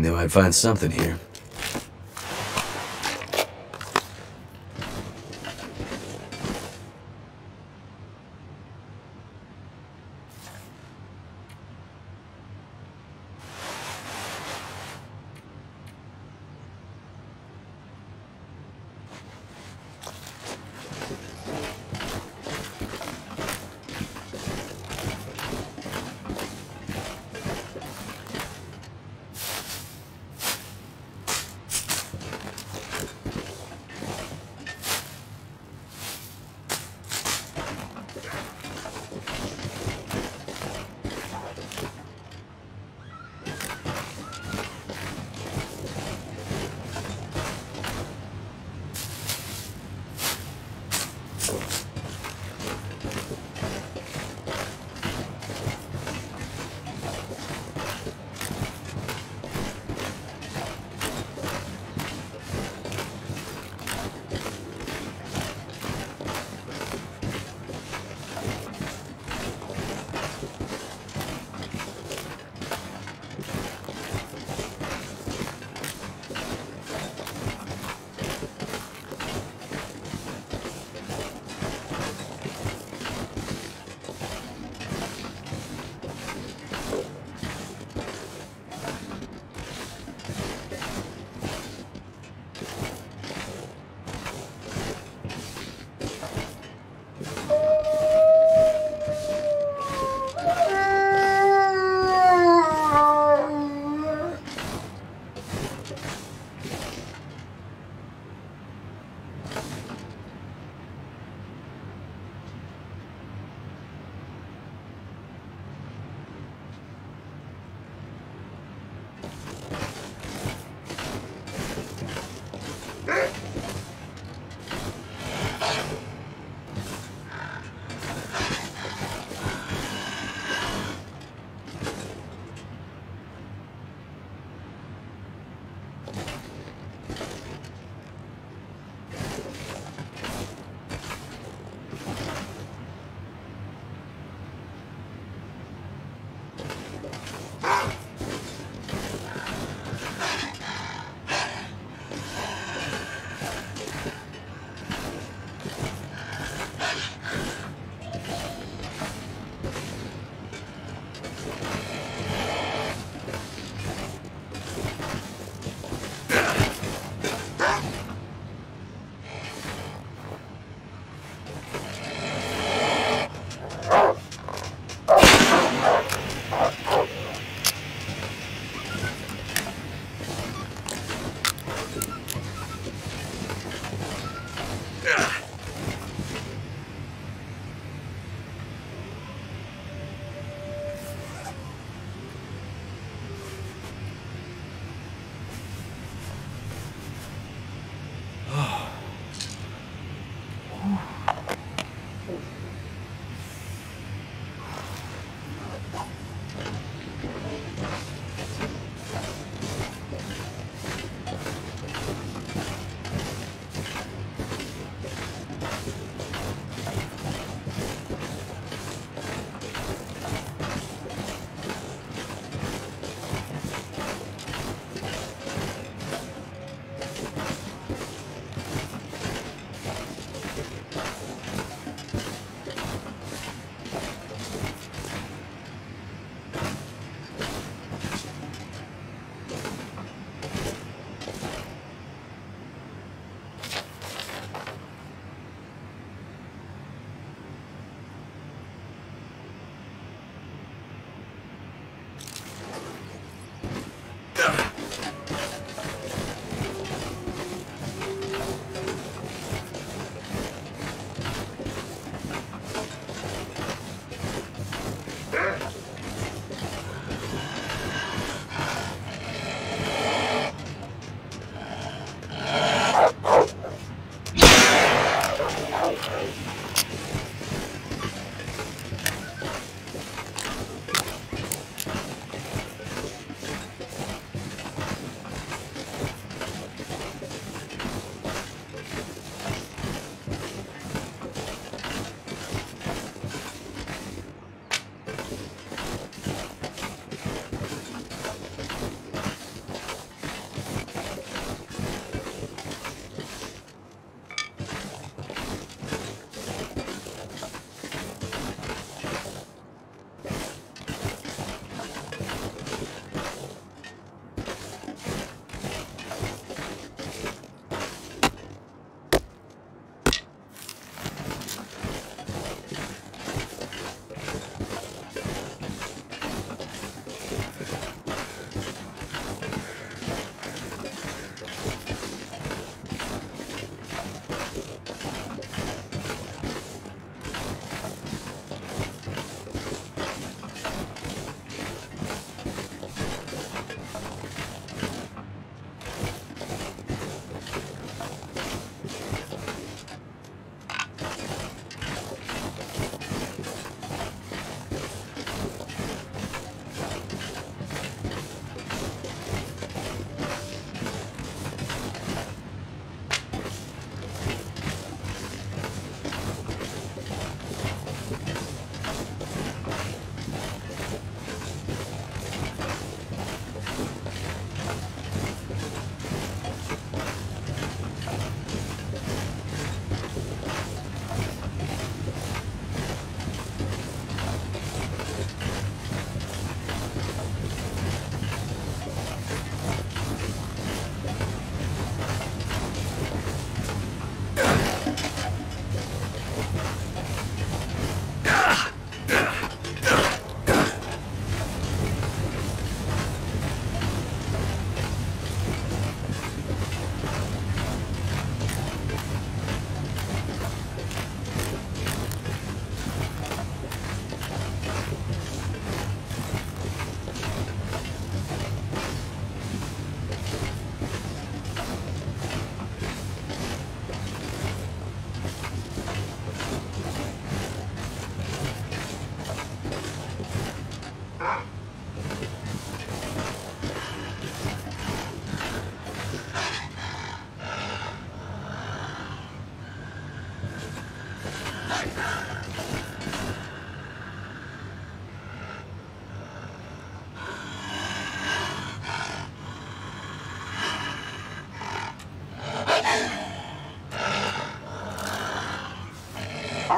knew I'd find something here.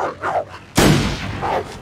Oh, oh, oh, oh.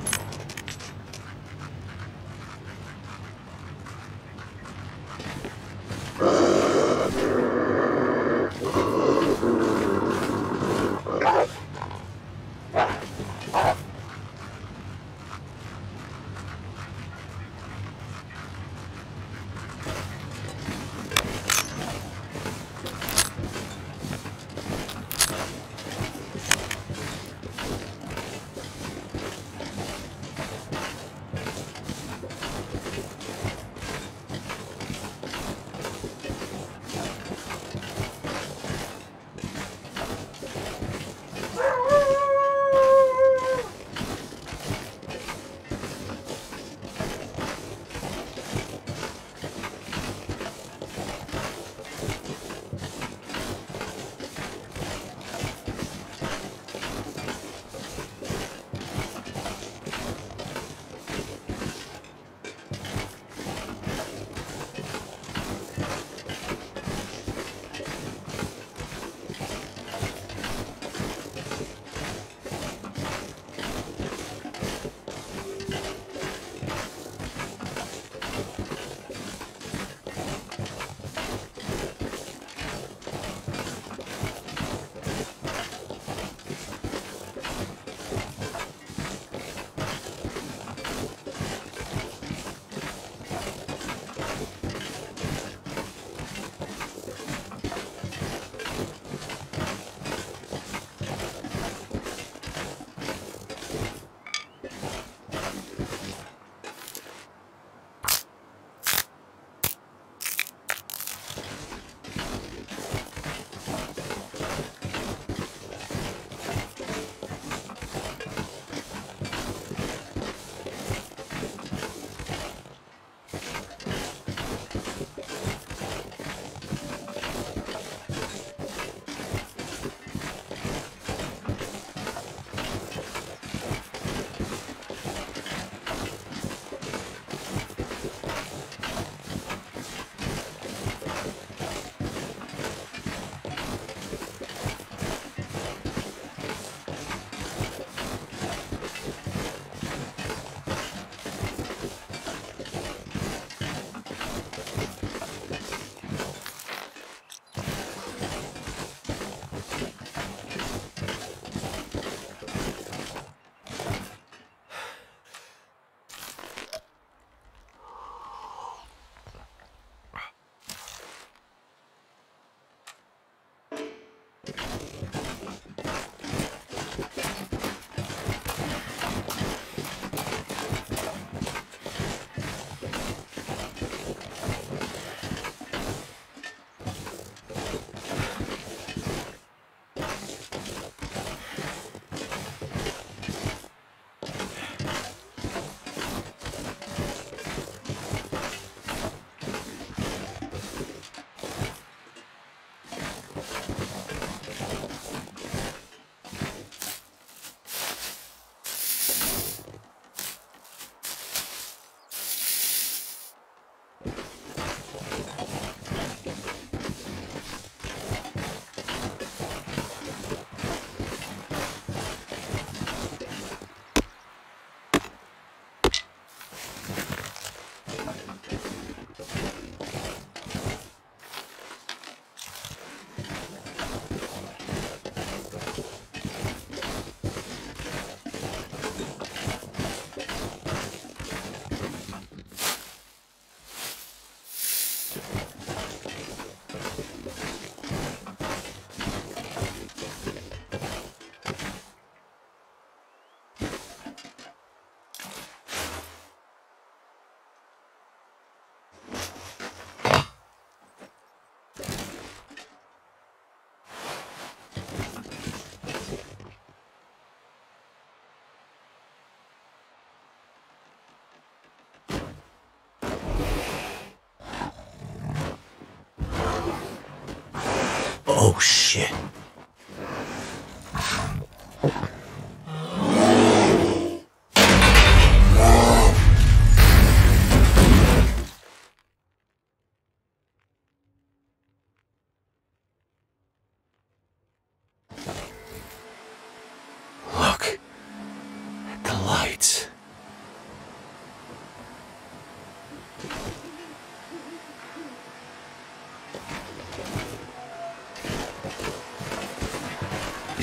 Shit.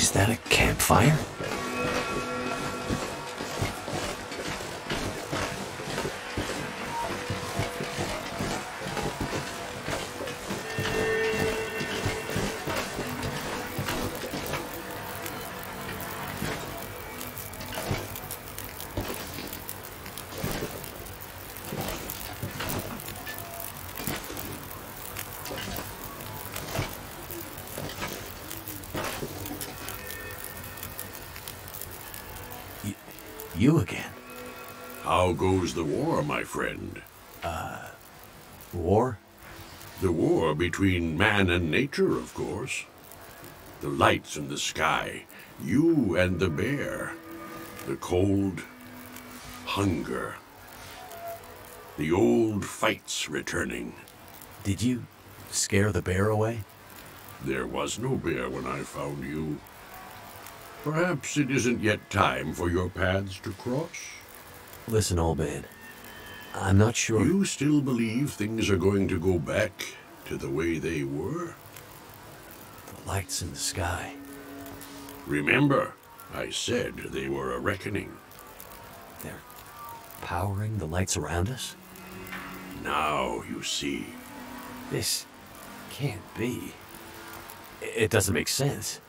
Is that a campfire? You again? How goes the war, my friend? Uh, war? The war between man and nature, of course. The lights in the sky, you and the bear. The cold, hunger. The old fights returning. Did you scare the bear away? There was no bear when I found you. Perhaps it isn't yet time for your paths to cross. Listen, old man. I'm not sure. You still believe things are going to go back to the way they were? The lights in the sky. Remember, I said they were a reckoning. They're powering the lights around us? Now you see. This can't be. It doesn't make sense.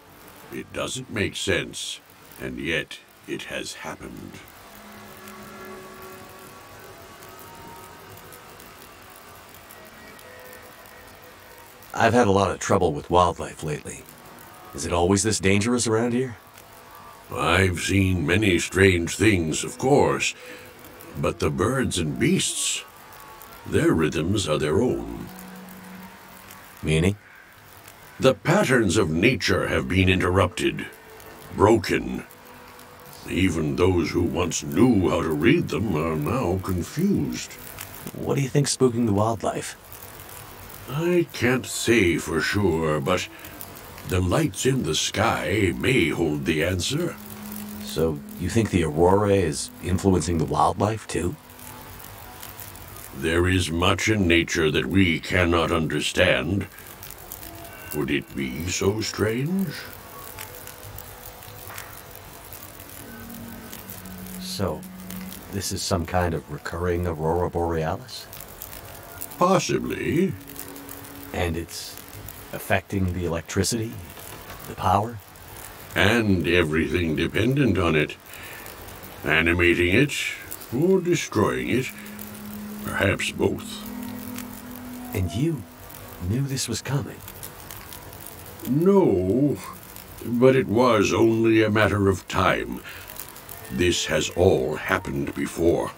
It doesn't make sense, and yet it has happened. I've had a lot of trouble with wildlife lately. Is it always this dangerous around here? I've seen many strange things, of course, but the birds and beasts, their rhythms are their own. Meaning? The patterns of nature have been interrupted, broken. Even those who once knew how to read them are now confused. What do you think's spooking the wildlife? I can't say for sure, but the lights in the sky may hold the answer. So, you think the aurora is influencing the wildlife too? There is much in nature that we cannot understand. Would it be so strange? So, this is some kind of recurring aurora borealis? Possibly. And it's affecting the electricity, the power? And everything dependent on it. Animating it or destroying it. Perhaps both. And you knew this was coming. No, but it was only a matter of time. This has all happened before.